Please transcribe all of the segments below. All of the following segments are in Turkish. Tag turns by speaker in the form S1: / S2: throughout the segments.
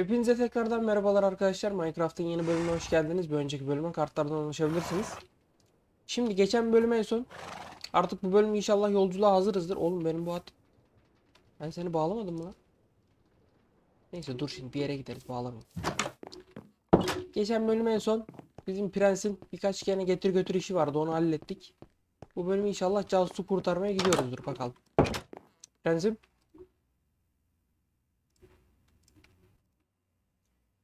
S1: Hepinize tekrardan merhabalar arkadaşlar. Minecraft'ın yeni bölümüne hoş geldiniz. Bir önceki bölüme kartlardan ulaşabilirsiniz. Şimdi geçen bölüme en son artık bu bölüm inşallah yolculuğa hazırızdır. Oğlum benim bu at. Ben seni bağlamadım mı lan? Neyse dur şimdi bir yere gideriz bağlamayayım. Geçen bölüm en son bizim prensin birkaç kere getir götür işi vardı onu hallettik. Bu bölüm inşallah casusu kurtarmaya gidiyoruzdur bakalım. Prensim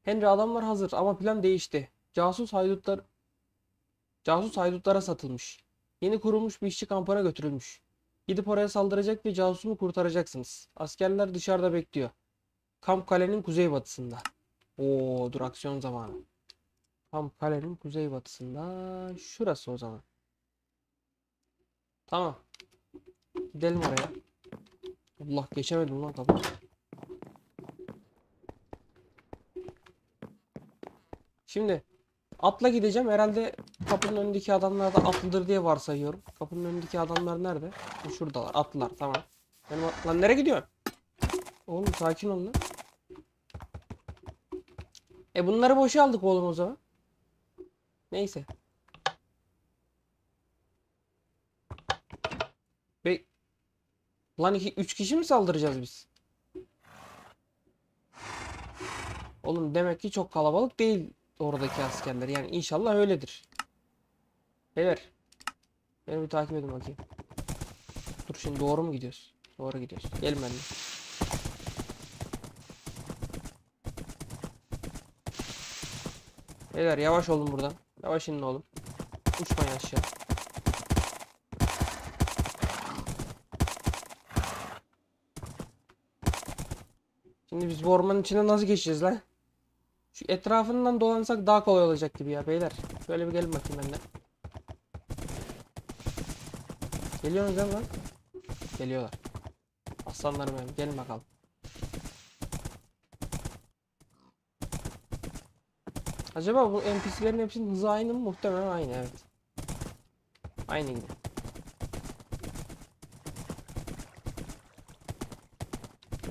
S1: Henry adamlar hazır ama plan değişti. Casus haydutlar Casus haydutlara satılmış. Yeni kurulmuş bir işçi kampına götürülmüş. Gidip oraya saldıracak ve casusumu kurtaracaksınız. Askerler dışarıda bekliyor. Kamp kalenin kuzeybatısında. Oo, dur aksiyon zamanı. Kamp kalenin kuzeybatısında. Şurası o zaman. Tamam. Gidelim oraya. Allah geçemedim lan kapı. Şimdi atla gideceğim. Herhalde kapının önündeki adamlar da atlıdır diye varsayıyorum. Kapının önündeki adamlar nerede? Şuradalar. Atlılar. Tamam. At- lan nereye gidiyorsun? Oğlum sakin ol lan. E bunları boşa aldık oğlum o zaman. Neyse. Be Lan iki, üç kişi mi saldıracağız biz? Oğlum demek ki çok kalabalık değil oradaki askerler. Yani inşallah öyledir. Beyler. Beni bir takip edin bakayım. Dur şimdi doğru mu gidiyoruz? Doğru gidiyoruz. Gelin benimle. Beyler yavaş olun buradan. Yavaş inin oğlum. Uçmayın aşağı. Şimdi biz bu ormanın içine nasıl geçeceğiz lan? Şu etrafından dolansak daha kolay olacak gibi ya beyler. Şöyle bir gelin bakayım benimle. Geliyorsunuz mi lan? Geliyorlar. Aslanlarım benim. Gelin bakalım. Acaba bu NPC'lerin hepsinin hızı aynı mı? Muhtemelen aynı evet. Aynı gibi.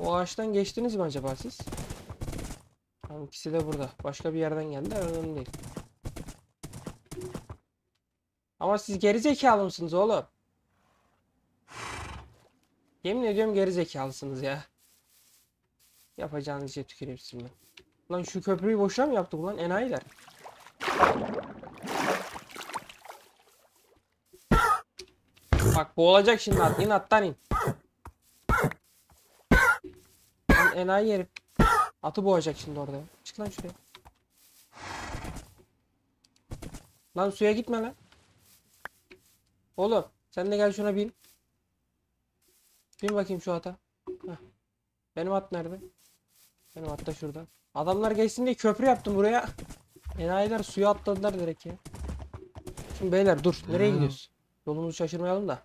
S1: O ağaçtan geçtiniz mi acaba siz? Tamam ikisi de burada. Başka bir yerden geldi. Önemli değil. Ama siz geri zekalı mısınız oğlum? Yemin ediyorum geri zekalısınız ya. Yapacağınız işe tüküreyim şimdi. Lan şu köprüyü boşuna mı yaptı bu lan enayiler? Bak boğulacak şimdi at. İn attan in. Lan enayi herif. Atı boğacak şimdi orada. Çık lan şuraya. Lan suya gitme lan. Oğlum sen de gel şuna bin. Bin bakayım şu ata. Heh. Benim at nerede? Benim at da şurada. Adamlar geçsin diye köprü yaptım buraya. Enayiler suya atladılar direkt ya. Şimdi beyler dur. Nereye gidiyoruz? Yolumuzu şaşırmayalım da.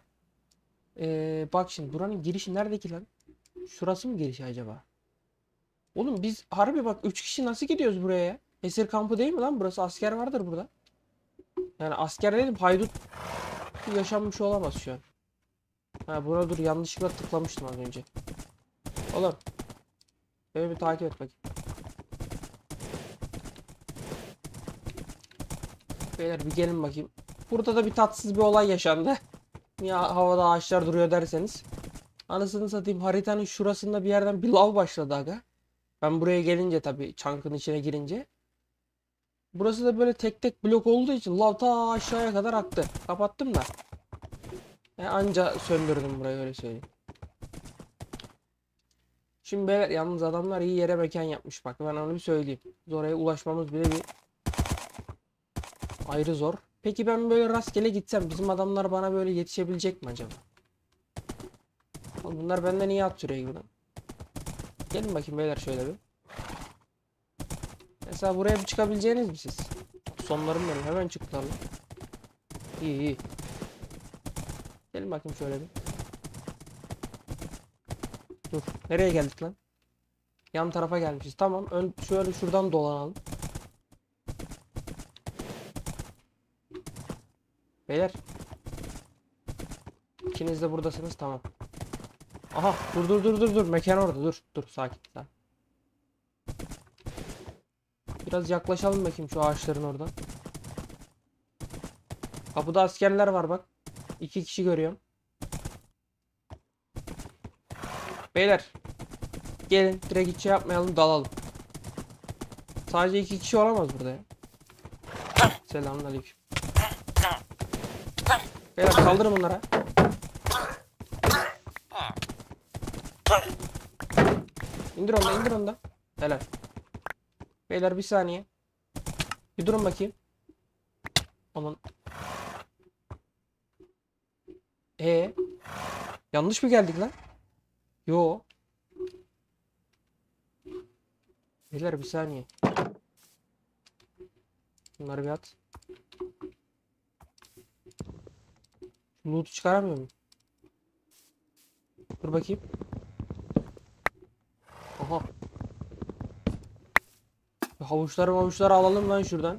S1: Ee, bak şimdi buranın girişi neredeki lan? Şurası mı girişi acaba? Oğlum biz harbi bak 3 kişi nasıl gidiyoruz buraya ya? Esir kampı değil mi lan? Burası asker vardır burada. Yani asker dedim haydut yaşanmış olamaz şu an. Ha buna dur yanlışlıkla tıklamıştım az önce. Oğlum. Beni bir takip et bakayım. Beyler bir gelin bakayım. Burada da bir tatsız bir olay yaşandı. Ya havada ağaçlar duruyor derseniz. Anasını satayım haritanın şurasında bir yerden bir lav başladı aga. Ben buraya gelince tabii çankın içine girince. Burası da böyle tek tek blok olduğu için lav ta aşağıya kadar aktı. Kapattım da. E, anca söndürdüm burayı öyle söyleyeyim. Şimdi beyler yalnız adamlar iyi yere mekan yapmış bak ben onu bir söyleyeyim. Oraya ulaşmamız bile bir ayrı zor. Peki ben böyle rastgele gitsem bizim adamlar bana böyle yetişebilecek mi acaba? Bunlar benden iyi at sürüyor. Gelin bakayım beyler şöyle bir. Mesela buraya bir çıkabileceğiniz mi siz? Sonlarım benim hemen çıktılar. İyi iyi. Gelin bakayım şöyle bir. Dur. Nereye geldik lan? Yan tarafa gelmişiz. Tamam. Ön şöyle şuradan dolanalım. Beyler. İkiniz de buradasınız. Tamam. Aha dur dur dur dur dur. Mekan orada. Dur. Dur sakin. sakin. Biraz yaklaşalım bakayım şu ağaçların oradan. Kapıda askerler var bak. İki kişi görüyorum. Beyler. Gelin direkt hiç şey yapmayalım dalalım. Sadece iki kişi olamaz burada ya. Selamünaleyküm. Beyler saldırın bunlara. İndir onu da indir onu da. Helal. Beyler bir saniye. Bir durun bakayım. Aman. E Yanlış mı geldik lan? Yo. Beyler bir saniye. Bunları bir at. Şu Loot'u çıkaramıyor muyum? Dur bakayım. Aha. Havuçları mavuçları alalım lan şuradan.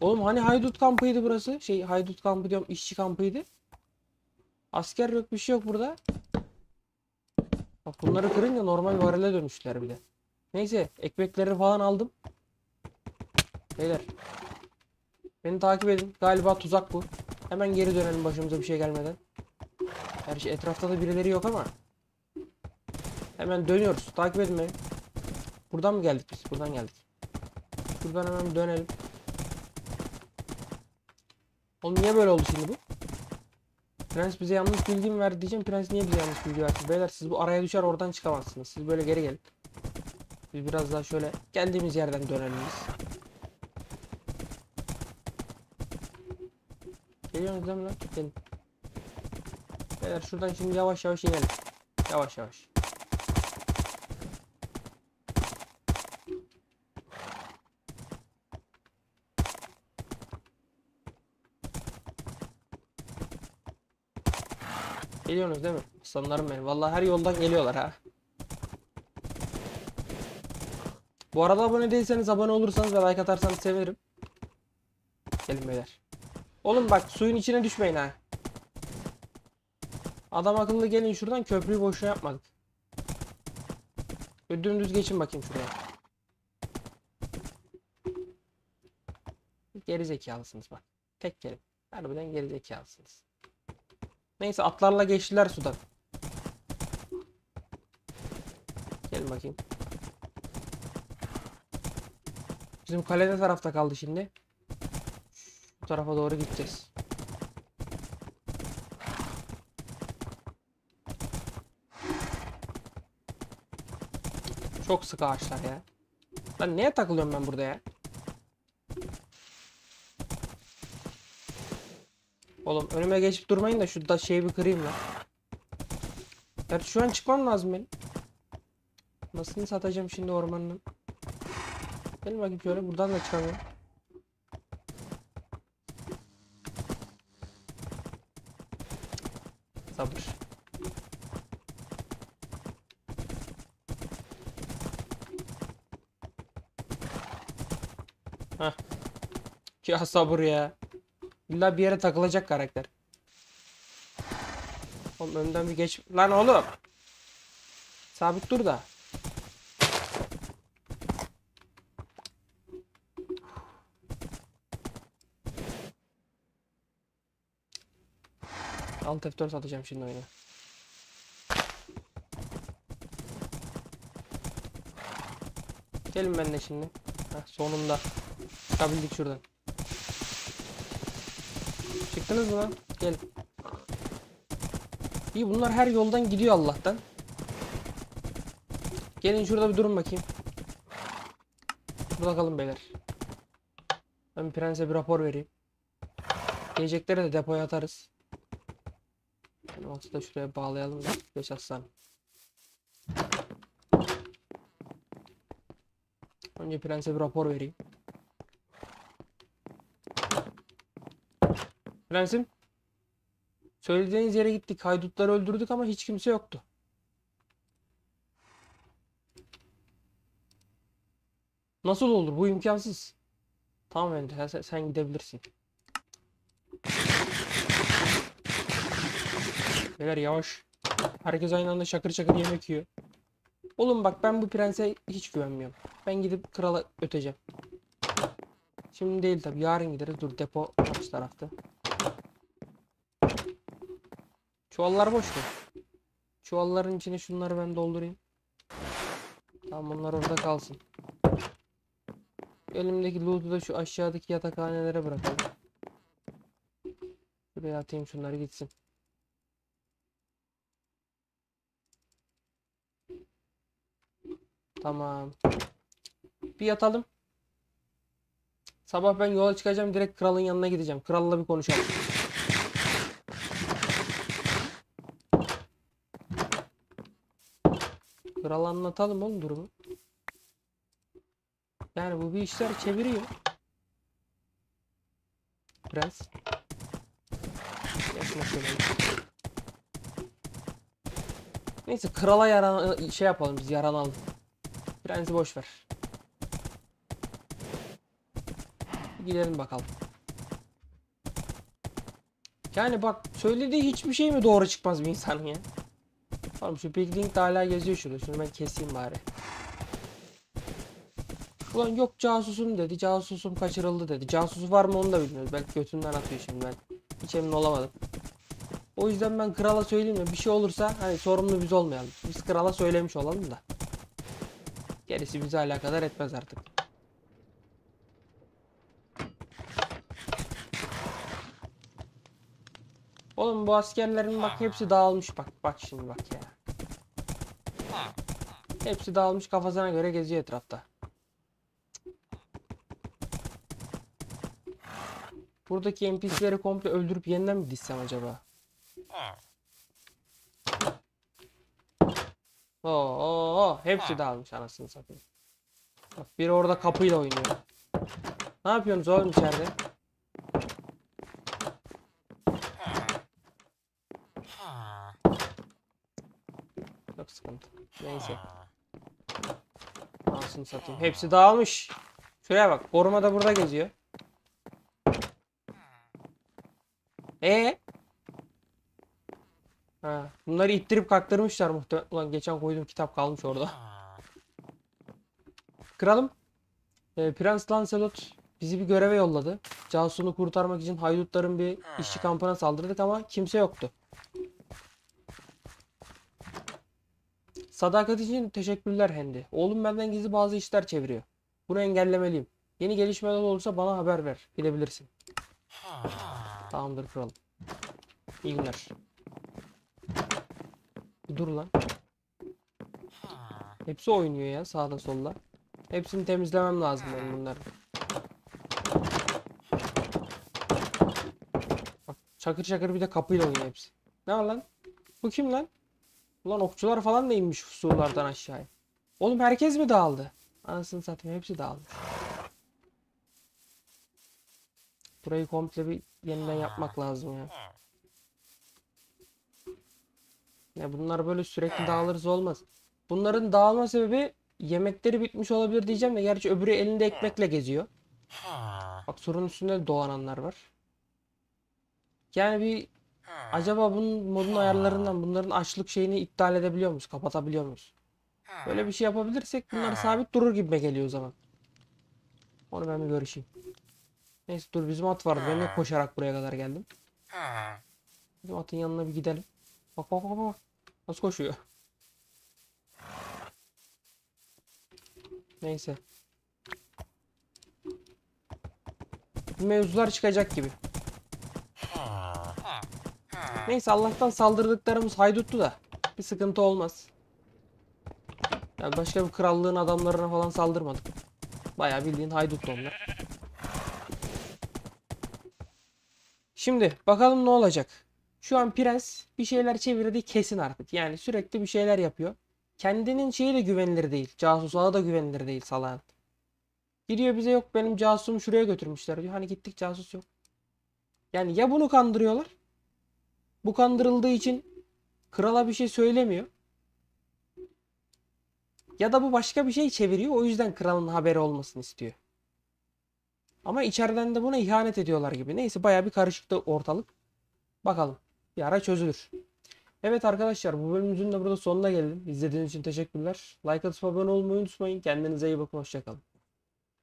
S1: Oğlum hani haydut kampıydı burası? Şey haydut kampı diyorum işçi kampıydı. Asker yok bir şey yok burada. Bak bunları kırınca normal varile dönüştüler bir de. Neyse ekmekleri falan aldım. Beyler. Beni takip edin. Galiba tuzak bu. Hemen geri dönelim başımıza bir şey gelmeden. Gerçi etrafta da birileri yok ama. Hemen dönüyoruz. Takip edin beni. Buradan mı geldik biz? Buradan geldik. Şuradan hemen dönelim. Oğlum niye böyle oldu şimdi bu? Prens bize yanlış bilgi mi verdi diyeceğim. Prens niye bize yanlış bilgi verdi? Beyler siz bu araya düşer oradan çıkamazsınız. Siz böyle geri gelin. Biz biraz daha şöyle geldiğimiz yerden dönelim biz. Geliyorsunuz değil mi lan? Gelin. Beyler şuradan şimdi yavaş yavaş inelim. Yavaş yavaş. Geliyorsunuz değil mi? Aslanlarım benim. Vallahi her yoldan geliyorlar ha. Bu arada abone değilseniz abone olursanız ve like atarsanız sevinirim. Gelin beyler. Oğlum bak suyun içine düşmeyin ha. Adam akıllı gelin şuradan köprüyü boşuna yapmadık. Dümdüz geçin bakayım şuraya. Geri zekalısınız bak. Tek kelime. Harbiden geri zekalısınız. Neyse atlarla geçtiler sudan. Gelin bakayım. Bizim kale ne tarafta kaldı şimdi? Bu tarafa doğru gideceğiz. Çok sık ağaçlar ya. Lan neye takılıyorum ben burada ya? Oğlum önüme geçip durmayın da şu da şeyi bir kırayım lan. Gerçi şu an çıkmam lazım benim. Nasıl satacağım şimdi ormanın? Gelin bakayım şöyle buradan da çıkamıyorum. Sabır. Heh. Ya sabır ya. İlla bir yere takılacak karakter. Oğlum önden bir geç. Lan oğlum. Sabit dur da. Alt F4 atacağım şimdi oyuna. Gelin benimle şimdi. Heh, sonunda. Çıkabildik şuradan. Çıktınız lan? Gel. İyi bunlar her yoldan gidiyor Allah'tan. Gelin şurada bir durun bakayım. Dur bakalım beyler. Ben prense bir rapor vereyim. Yiyecekleri de depoya atarız. Yani altı da şuraya bağlayalım da. Beş aslan. Önce prense bir rapor vereyim. Prensim. Söylediğiniz yere gittik. Haydutları öldürdük ama hiç kimse yoktu. Nasıl olur? Bu imkansız. Tamam Ender, sen, gidebilirsin. Beyler yavaş. Herkes aynı anda şakır şakır yemek yiyor. Oğlum bak ben bu prense hiç güvenmiyorum. Ben gidip krala öteceğim. Şimdi değil tabi yarın gideriz. Dur depo karşı tarafta. Çuvallar boş mu? Çuvalların içine şunları ben doldurayım. Tamam onlar orada kalsın. Elimdeki loot'u da şu aşağıdaki yatakhanelere bırakalım. Buraya atayım şunları gitsin. Tamam. Bir yatalım. Sabah ben yola çıkacağım. Direkt kralın yanına gideceğim. Kralla bir konuşalım. Kral anlatalım oğlum durumu. Yani bu bir işler çeviriyor. Prens. Neyse krala yaran şey yapalım biz yaranalım. Prensi boş ver. Gidelim bakalım. Yani bak söylediği hiçbir şey mi doğru çıkmaz bir insanın ya? Oğlum şu Big Link de hala geziyor şurada. Şunu ben keseyim bari. Ulan yok casusum dedi. Casusum kaçırıldı dedi. Casusu var mı onu da bilmiyoruz. Belki götünden atıyor şimdi ben. Hiç emin olamadım. O yüzden ben krala söyleyeyim mi? Bir şey olursa hani sorumlu biz olmayalım. Biz krala söylemiş olalım da. Gerisi bizi alakadar etmez artık. Oğlum bu askerlerin bak hepsi dağılmış bak. Bak şimdi bak ya. Hepsi dağılmış kafasına göre geziyor etrafta. Buradaki NPC'leri komple öldürüp yeniden mi dizsem acaba? Oo, oo, hepsi dağılmış anasını satayım. Bak biri orada kapıyla oynuyor. Ne yapıyorsunuz oğlum içeride? Çok sıkıntı. Neyse. Anasını satayım. Hepsi dağılmış. Şuraya bak. Koruma da burada geziyor. E Ha, bunları ittirip kaktırmışlar muhtemelen. Ulan geçen koyduğum kitap kalmış orada. Kralım. e, Prens Lancelot bizi bir göreve yolladı. Cansu'nu kurtarmak için haydutların bir işçi kampına saldırdık ama kimse yoktu. Sadakat için teşekkürler Hendi. Oğlum benden gizli bazı işler çeviriyor. Bunu engellemeliyim. Yeni gelişmeler olursa bana haber ver. Gidebilirsin. Tamamdır kralım. İyi günler. Dur lan. Hepsi oynuyor ya sağda solda. Hepsini temizlemem lazım benim bunları. Bak çakır çakır bir de kapıyla oynuyor hepsi. Ne var lan? Bu kim lan? Ulan okçular falan da inmiş surlardan aşağıya. Oğlum herkes mi dağıldı? Anasını satayım hepsi dağılmış. Burayı komple bir yeniden yapmak lazım ya. Ya bunlar böyle sürekli dağılırız olmaz. Bunların dağılma sebebi yemekleri bitmiş olabilir diyeceğim de gerçi öbürü elinde ekmekle geziyor. Bak surun üstünde de dolananlar var. Yani bir acaba bunun modun ayarlarından bunların açlık şeyini iptal edebiliyor muyuz? Kapatabiliyor muyuz? Böyle bir şey yapabilirsek bunlar sabit durur gibime geliyor o zaman. Onu ben bir görüşeyim. Neyse dur bizim at vardı. Ben de koşarak buraya kadar geldim. Bizim atın yanına bir gidelim. Bak bak bak bak. Nasıl koşuyor? Neyse. Mevzular çıkacak gibi. Neyse Allah'tan saldırdıklarımız hayduttu da. Bir sıkıntı olmaz. Yani başka bir krallığın adamlarına falan saldırmadık. Bayağı bildiğin hayduttu onlar. Şimdi bakalım ne olacak. Şu an prens bir şeyler çevirdiği kesin artık. Yani sürekli bir şeyler yapıyor. Kendinin şeyi de güvenilir değil. Casus ağı da güvenilir değil salağın. Gidiyor bize yok benim casusumu şuraya götürmüşler diyor. Hani gittik casus yok. Yani ya bunu kandırıyorlar. Bu kandırıldığı için krala bir şey söylemiyor. Ya da bu başka bir şey çeviriyor. O yüzden kralın haberi olmasını istiyor. Ama içeriden de buna ihanet ediyorlar gibi. Neyse baya bir karışıktı ortalık. Bakalım. Bir ara çözülür. Evet arkadaşlar bu bölümümüzün de burada sonuna geldim. İzlediğiniz için teşekkürler. Like atıp abone olmayı unutmayın. Kendinize iyi bakın. Hoşçakalın.